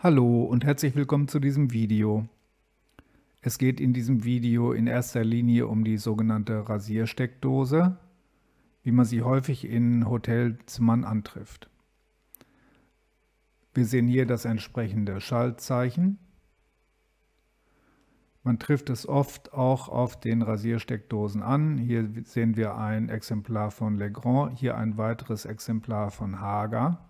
Hallo und herzlich willkommen zu diesem Video. Es geht in diesem Video in erster Linie um die sogenannte Rasiersteckdose, wie man sie häufig in Hotelzimmern antrifft. Wir sehen hier das entsprechende Schaltzeichen. Man trifft es oft auch auf den Rasiersteckdosen an. Hier sehen wir ein Exemplar von Legrand, hier ein weiteres Exemplar von Hager.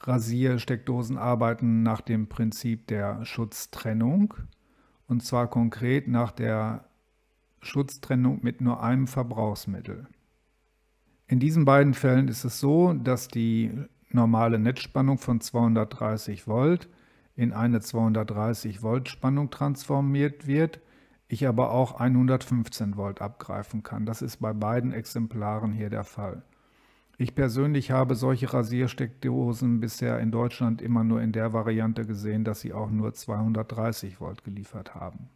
Rasiersteckdosen arbeiten nach dem Prinzip der Schutztrennung und zwar konkret nach der Schutztrennung mit nur einem Verbrauchsmittel. In diesen beiden Fällen ist es so, dass die normale Netzspannung von 230 Volt in eine 230 Volt Spannung transformiert wird, ich aber auch 115 Volt abgreifen kann. Das ist bei beiden Exemplaren hier der Fall. Ich persönlich habe solche Rasiersteckdosen bisher in Deutschland immer nur in der Variante gesehen, dass sie auch nur 230 Volt geliefert haben.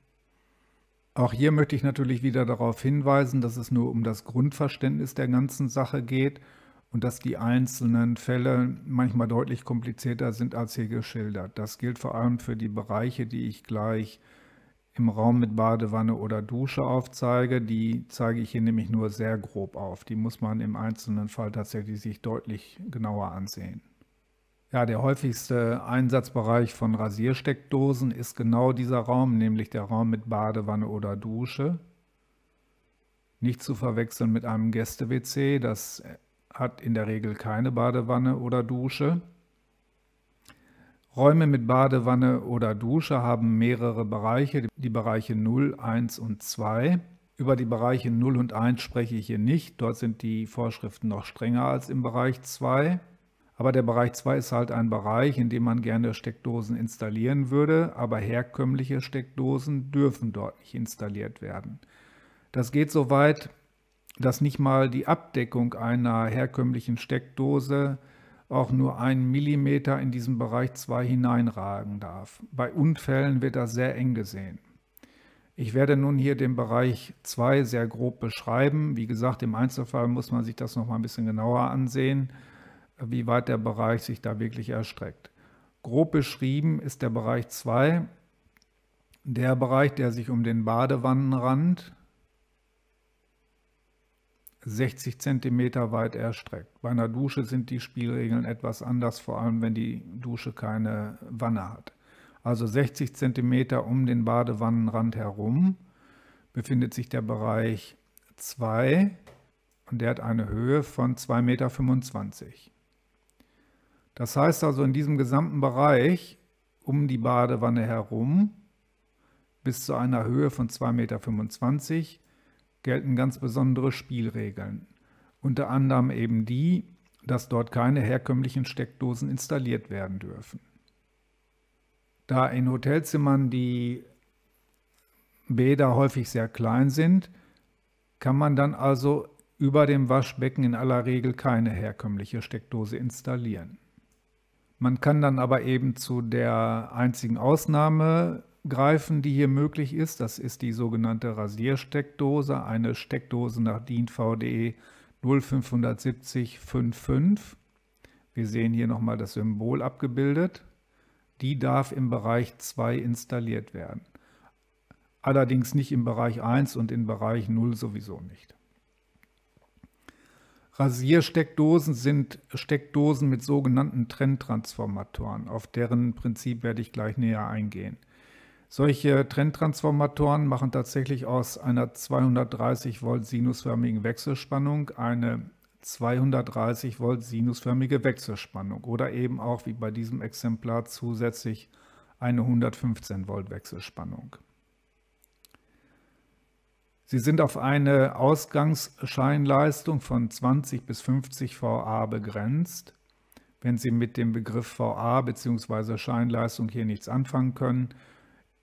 Auch hier möchte ich natürlich wieder darauf hinweisen, dass es nur um das Grundverständnis der ganzen Sache geht und dass die einzelnen Fälle manchmal deutlich komplizierter sind als hier geschildert. Das gilt vor allem für die Bereiche, die ich gleich im Raum mit Badewanne oder Dusche aufzeige, die zeige ich hier nämlich nur sehr grob auf. Die muss man im einzelnen Fall tatsächlich sich deutlich genauer ansehen. Ja, der häufigste Einsatzbereich von Rasiersteckdosen ist genau dieser Raum, nämlich der Raum mit Badewanne oder Dusche. Nicht zu verwechseln mit einem Gäste-WC, das hat in der Regel keine Badewanne oder Dusche. Räume mit Badewanne oder Dusche haben mehrere Bereiche, die Bereiche 0, 1 und 2. Über die Bereiche 0 und 1 spreche ich hier nicht, dort sind die Vorschriften noch strenger als im Bereich 2. Aber der Bereich 2 ist halt ein Bereich, in dem man gerne Steckdosen installieren würde, aber herkömmliche Steckdosen dürfen dort nicht installiert werden. Das geht so weit, dass nicht mal die Abdeckung einer herkömmlichen Steckdose auch nur einen Millimeter in diesen Bereich 2 hineinragen darf. Bei Unfällen wird das sehr eng gesehen. Ich werde nun hier den Bereich 2 sehr grob beschreiben. Wie gesagt, im Einzelfall muss man sich das noch mal ein bisschen genauer ansehen, wie weit der Bereich sich da wirklich erstreckt. Grob beschrieben ist der Bereich 2 der Bereich, der sich um den Badewannenrand 60 cm weit erstreckt. Bei einer Dusche sind die Spielregeln etwas anders, vor allem wenn die Dusche keine Wanne hat. Also 60 cm um den Badewannenrand herum befindet sich der Bereich 2 und der hat eine Höhe von 2,25 Meter. Das heißt also in diesem gesamten Bereich um die Badewanne herum bis zu einer Höhe von 2,25 Meter gelten ganz besondere Spielregeln. Unter anderem eben die, dass dort keine herkömmlichen Steckdosen installiert werden dürfen. Da in Hotelzimmern die Bäder häufig sehr klein sind, kann man dann also über dem Waschbecken in aller Regel keine herkömmliche Steckdose installieren. Man kann dann aber eben zu der einzigen Ausnahme greifen, die hier möglich ist. Das ist die sogenannte Rasiersteckdose, eine Steckdose nach DIN VDE 0570 55. Wir sehen hier nochmal das Symbol abgebildet. Die darf im Bereich 2 installiert werden. Allerdings nicht im Bereich 1 und im Bereich 0 sowieso nicht. Rasiersteckdosen sind Steckdosen mit sogenannten Trenntransformatoren. Auf deren Prinzip werde ich gleich näher eingehen. Solche Trendtransformatoren machen tatsächlich aus einer 230 Volt sinusförmigen Wechselspannung eine 230 Volt sinusförmige Wechselspannung oder eben auch wie bei diesem Exemplar zusätzlich eine 115 Volt Wechselspannung. Sie sind auf eine Ausgangsscheinleistung von 20 bis 50 VA begrenzt. Wenn Sie mit dem Begriff VA bzw. Scheinleistung hier nichts anfangen können,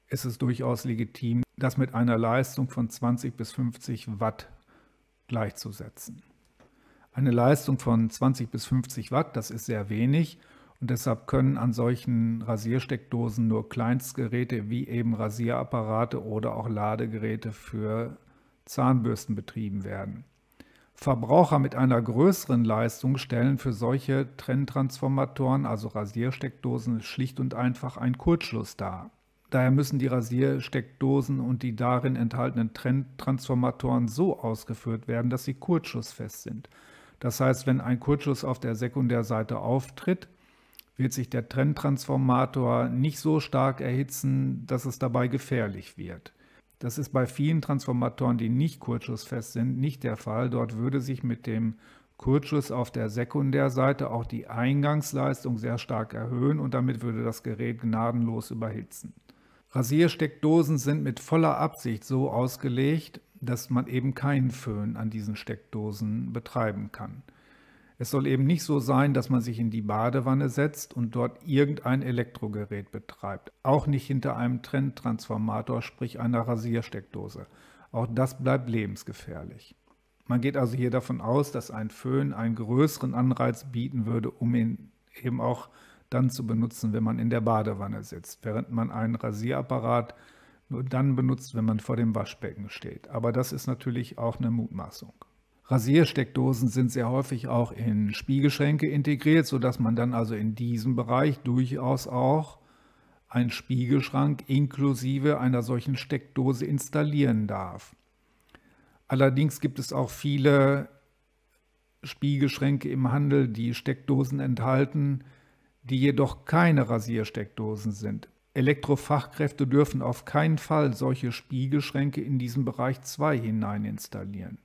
ist es durchaus legitim, das mit einer Leistung von 20 bis 50 Watt gleichzusetzen. Eine Leistung von 20 bis 50 Watt, das ist sehr wenig und deshalb können an solchen Rasiersteckdosen nur Kleinstgeräte wie eben Rasierapparate oder auch Ladegeräte für Zahnbürsten betrieben werden. Verbraucher mit einer größeren Leistung stellen für solche Trenntransformatoren, also Rasiersteckdosen, schlicht und einfach einen Kurzschluss dar. Daher müssen die Rasiersteckdosen und die darin enthaltenen Trenntransformatoren so ausgeführt werden, dass sie kurzschlussfest sind. Das heißt, wenn ein Kurzschluss auf der Sekundärseite auftritt, wird sich der Trenntransformator nicht so stark erhitzen, dass es dabei gefährlich wird. Das ist bei vielen Transformatoren, die nicht kurzschlussfest sind, nicht der Fall. Dort würde sich mit dem Kurzschluss auf der Sekundärseite auch die Eingangsleistung sehr stark erhöhen und damit würde das Gerät gnadenlos überhitzen. Rasiersteckdosen sind mit voller Absicht so ausgelegt, dass man eben keinen Föhn an diesen Steckdosen betreiben kann. Es soll eben nicht so sein, dass man sich in die Badewanne setzt und dort irgendein Elektrogerät betreibt. Auch nicht hinter einem Trenntransformator, sprich einer Rasiersteckdose. Auch das bleibt lebensgefährlich. Man geht also hier davon aus, dass ein Föhn einen größeren Anreiz bieten würde, um ihn eben auch dann zu benutzen, wenn man in der Badewanne sitzt, während man einen Rasierapparat nur dann benutzt, wenn man vor dem Waschbecken steht. Aber das ist natürlich auch eine Mutmaßung. Rasiersteckdosen sind sehr häufig auch in Spiegelschränke integriert, sodass man dann also in diesem Bereich durchaus auch einen Spiegelschrank inklusive einer solchen Steckdose installieren darf. Allerdings gibt es auch viele Spiegelschränke im Handel, die Steckdosen enthalten, die jedoch keine Rasiersteckdosen sind. Elektrofachkräfte dürfen auf keinen Fall solche Spiegelschränke in diesen Bereich 2 hinein installieren.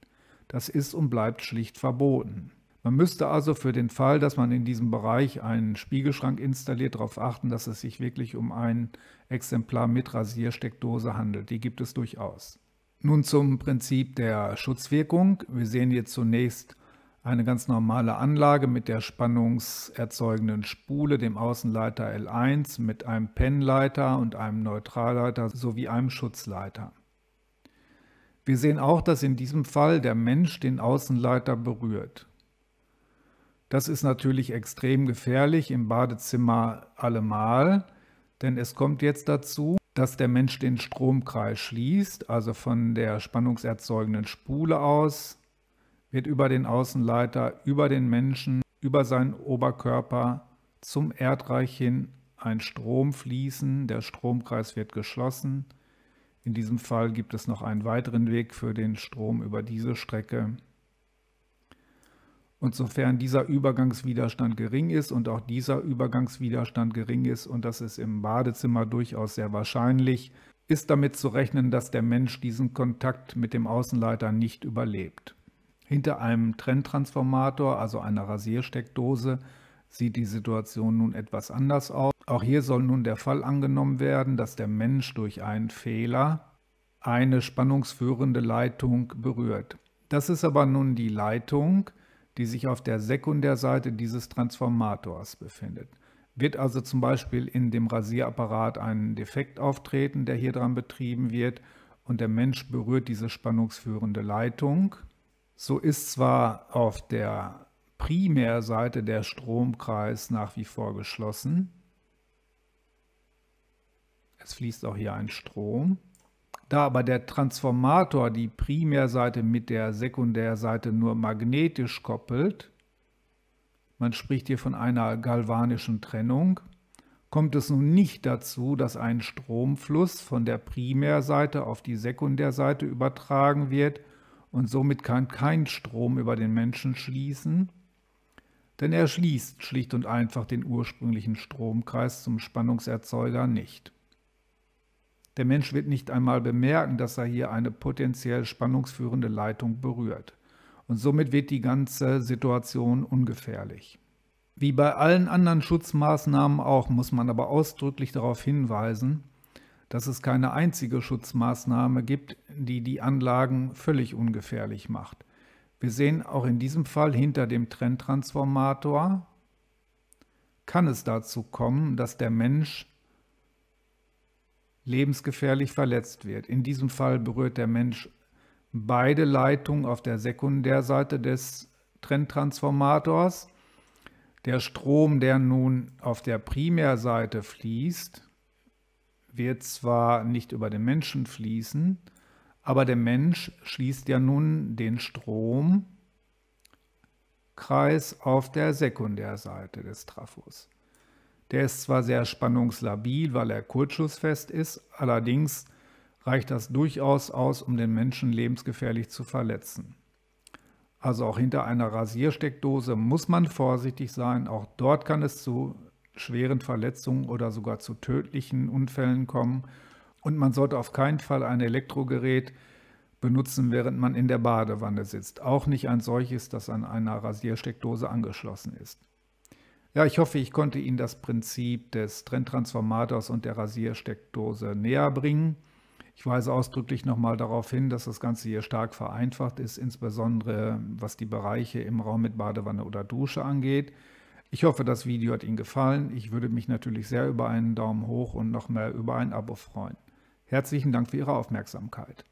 Das ist und bleibt schlicht verboten. Man müsste also für den Fall, dass man in diesem Bereich einen Spiegelschrank installiert, darauf achten, dass es sich wirklich um ein Exemplar mit Rasiersteckdose handelt. Die gibt es durchaus. Nun zum Prinzip der Schutzwirkung. Wir sehen hier zunächst eine ganz normale Anlage mit der spannungserzeugenden Spule, dem Außenleiter L1 mit einem Pennleiter und einem Neutralleiter sowie einem Schutzleiter. Wir sehen auch, dass in diesem Fall der Mensch den Außenleiter berührt. Das ist natürlich extrem gefährlich im Badezimmer allemal, denn es kommt jetzt dazu, dass der Mensch den Stromkreis schließt, also von der spannungserzeugenden Spule aus wird über den Außenleiter, über den Menschen, über seinen Oberkörper zum Erdreich hin ein Strom fließen, der Stromkreis wird geschlossen, in diesem Fall gibt es noch einen weiteren Weg für den Strom über diese Strecke. Und sofern dieser Übergangswiderstand gering ist und auch dieser Übergangswiderstand gering ist, und das ist im Badezimmer durchaus sehr wahrscheinlich, ist damit zu rechnen, dass der Mensch diesen Kontakt mit dem Außenleiter nicht überlebt. Hinter einem Trenntransformator, also einer Rasiersteckdose, sieht die Situation nun etwas anders aus. Auch hier soll nun der Fall angenommen werden, dass der Mensch durch einen Fehler eine spannungsführende Leitung berührt. Das ist aber nun die Leitung, die sich auf der Sekundärseite dieses Transformators befindet. Wird also zum Beispiel in dem Rasierapparat ein Defekt auftreten, der hier dran betrieben wird, und der Mensch berührt diese spannungsführende Leitung, so ist zwar auf der Primärseite der Stromkreis nach wie vor geschlossen. Es fließt auch hier ein Strom. Da aber der Transformator die Primärseite mit der Sekundärseite nur magnetisch koppelt, man spricht hier von einer galvanischen Trennung, kommt es nun nicht dazu, dass ein Stromfluss von der Primärseite auf die Sekundärseite übertragen wird und somit kann kein Strom über den Menschen schließen, denn er schließt schlicht und einfach den ursprünglichen Stromkreis zum Spannungserzeuger nicht. Der Mensch wird nicht einmal bemerken, dass er hier eine potenziell spannungsführende Leitung berührt. Und somit wird die ganze Situation ungefährlich. Wie bei allen anderen Schutzmaßnahmen auch muss man aber ausdrücklich darauf hinweisen, dass es keine einzige Schutzmaßnahme gibt, die die Anlagen völlig ungefährlich macht. Wir sehen auch in diesem Fall hinter dem Trenntransformator kann es dazu kommen, dass der Mensch lebensgefährlich verletzt wird. In diesem Fall berührt der Mensch beide Leitungen auf der Sekundärseite des Trenntransformators. Der Strom, der nun auf der Primärseite fließt, wird zwar nicht über den Menschen fließen, aber der Mensch schließt ja nun den Strom Kreis auf der Sekundärseite des Trafos. Der ist zwar sehr spannungslabil, weil er kurzschussfest ist, allerdings reicht das durchaus aus, um den Menschen lebensgefährlich zu verletzen. Also auch hinter einer Rasiersteckdose muss man vorsichtig sein. Auch dort kann es zu schweren Verletzungen oder sogar zu tödlichen Unfällen kommen. Und man sollte auf keinen Fall ein Elektrogerät benutzen, während man in der Badewanne sitzt. Auch nicht ein solches, das an einer Rasiersteckdose angeschlossen ist. Ja, ich hoffe, ich konnte Ihnen das Prinzip des Trenntransformators und der Rasiersteckdose näher bringen. Ich weise ausdrücklich nochmal darauf hin, dass das Ganze hier stark vereinfacht ist, insbesondere was die Bereiche im Raum mit Badewanne oder Dusche angeht. Ich hoffe, das Video hat Ihnen gefallen. Ich würde mich natürlich sehr über einen Daumen hoch und noch mehr über ein Abo freuen. Herzlichen Dank für Ihre Aufmerksamkeit.